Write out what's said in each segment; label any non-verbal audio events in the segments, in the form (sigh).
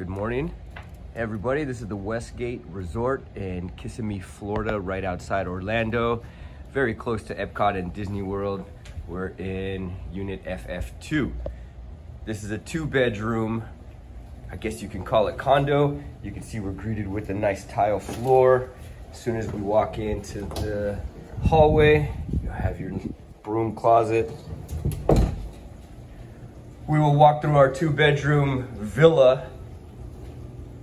Good morning, everybody. This is the Westgate Resort in Kissimmee, Florida, right outside Orlando, very close to Epcot and Disney World. We're in Unit FF2. This is a two bedroom, I guess you can call it condo. You can see we're greeted with a nice tile floor. As soon as we walk into the hallway, you have your broom closet. We will walk through our two bedroom villa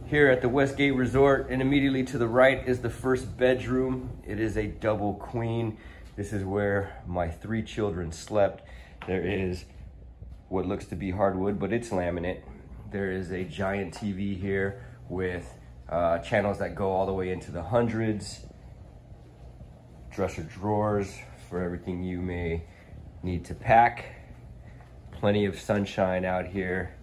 here at the Westgate Resort and immediately to the right is the first bedroom. It is a double queen. This is where my three children slept. There is what looks to be hardwood, but it's laminate. There is a giant TV here with uh, channels that go all the way into the hundreds. Dresser drawers for everything you may need to pack. Plenty of sunshine out here.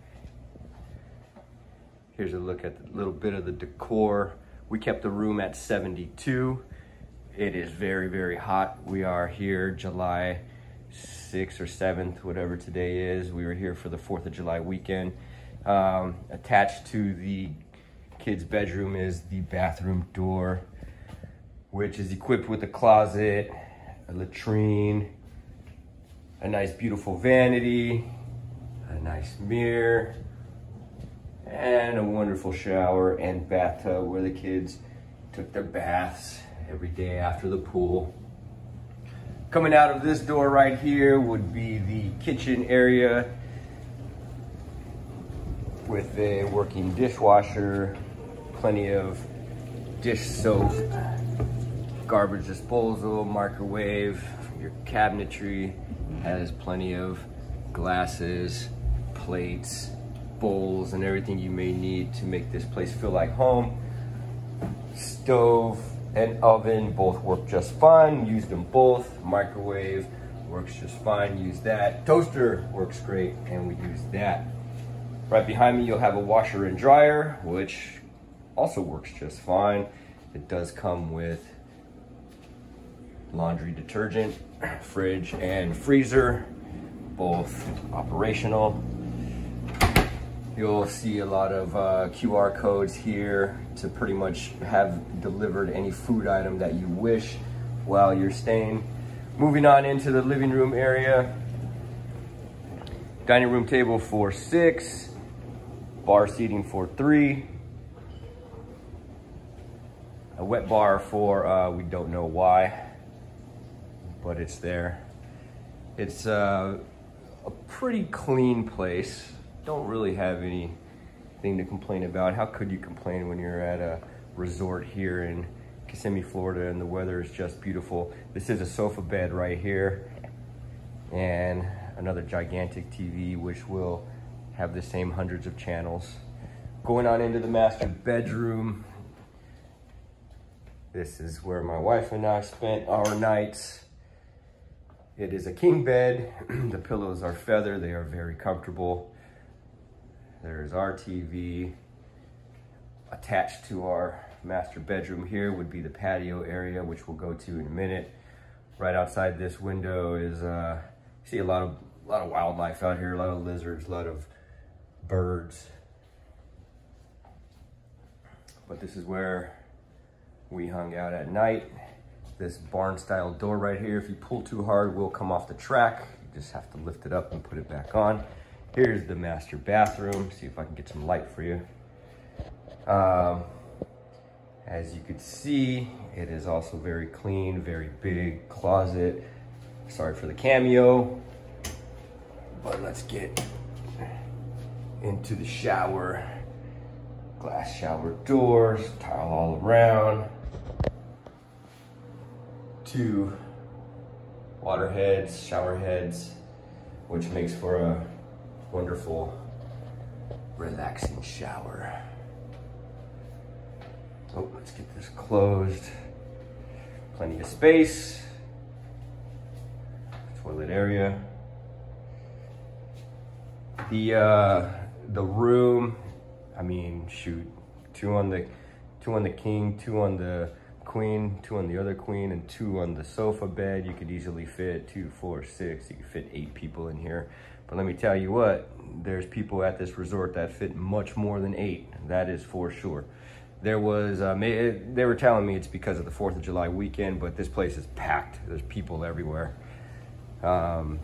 Here's a look at a little bit of the decor. We kept the room at 72. It is very, very hot. We are here July 6th or 7th, whatever today is. We were here for the 4th of July weekend. Um, attached to the kid's bedroom is the bathroom door, which is equipped with a closet, a latrine, a nice beautiful vanity, a nice mirror, and a wonderful shower and bathtub where the kids took their baths every day after the pool. Coming out of this door right here would be the kitchen area with a working dishwasher, plenty of dish soap, garbage disposal, microwave, your cabinetry has plenty of glasses, plates, bowls and everything you may need to make this place feel like home. Stove and oven both work just fine. Use them both. Microwave works just fine. Use that. Toaster works great and we use that. Right behind me you'll have a washer and dryer which also works just fine. It does come with laundry detergent, fridge and freezer, both operational. You'll see a lot of uh, QR codes here to pretty much have delivered any food item that you wish while you're staying. Moving on into the living room area. Dining room table for six, bar seating for three, a wet bar for uh, we don't know why, but it's there. It's uh, a pretty clean place don't really have anything to complain about. How could you complain when you're at a resort here in Kissimmee, Florida, and the weather is just beautiful. This is a sofa bed right here, and another gigantic TV, which will have the same hundreds of channels. Going on into the master bedroom. This is where my wife and I spent our nights. It is a king bed. (clears throat) the pillows are feather. They are very comfortable. There's our TV. Attached to our master bedroom here would be the patio area, which we'll go to in a minute. Right outside this window is, uh, see a lot of, a lot of wildlife out here, a lot of lizards, a lot of birds. But this is where we hung out at night. This barn style door right here, if you pull too hard, will come off the track. You just have to lift it up and put it back on. Here's the master bathroom. See if I can get some light for you. Um, as you could see, it is also very clean, very big closet. Sorry for the cameo, but let's get into the shower. Glass shower doors, tile all around. Two water heads, shower heads, which makes for a wonderful, relaxing shower. Oh, let's get this closed. Plenty of space. Toilet area. The uh, the room, I mean, shoot, two on the two on the king, two on the queen, two on the other queen, and two on the sofa bed. You could easily fit two, four, six. You could fit eight people in here. But let me tell you what, there's people at this resort that fit much more than eight. That is for sure. There was, uh, they were telling me it's because of the 4th of July weekend, but this place is packed. There's people everywhere. Um,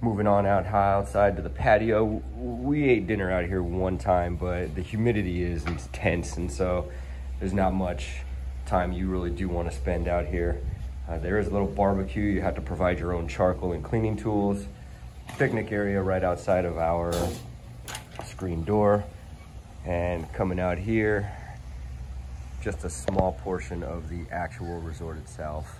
moving on out high outside to the patio, we ate dinner out here one time, but the humidity is intense, and so there's not much time you really do want to spend out here. Uh, there is a little barbecue. You have to provide your own charcoal and cleaning tools. Picnic area right outside of our screen door. And coming out here, just a small portion of the actual resort itself.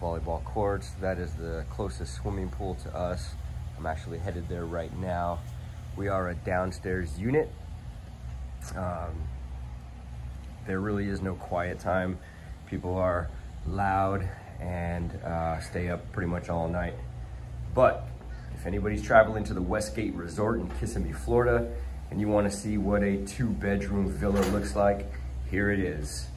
Volleyball courts, that is the closest swimming pool to us. I'm actually headed there right now. We are a downstairs unit. Um, there really is no quiet time. People are loud and uh, stay up pretty much all night. But if anybody's traveling to the Westgate Resort in Kissimmee, Florida, and you wanna see what a two bedroom villa looks like, here it is.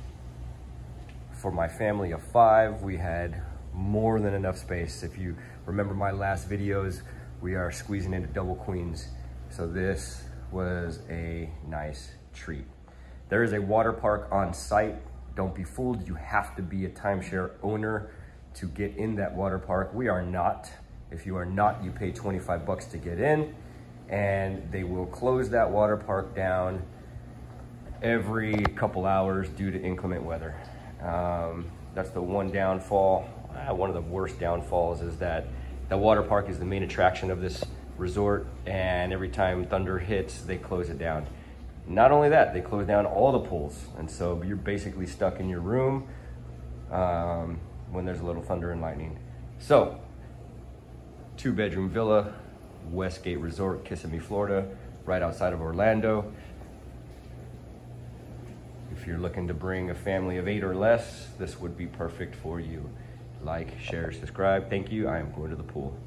For my family of five, we had more than enough space. If you remember my last videos, we are squeezing into double queens. So this was a nice treat. There is a water park on site don't be fooled, you have to be a timeshare owner to get in that water park. We are not. If you are not, you pay 25 bucks to get in and they will close that water park down every couple hours due to inclement weather. Um, that's the one downfall. Uh, one of the worst downfalls is that the water park is the main attraction of this resort and every time thunder hits, they close it down. Not only that, they close down all the pools. And so you're basically stuck in your room um, when there's a little thunder and lightning. So, two bedroom villa, Westgate Resort, Kissimmee, Florida, right outside of Orlando. If you're looking to bring a family of eight or less, this would be perfect for you. Like, share, subscribe. Thank you. I am going to the pool.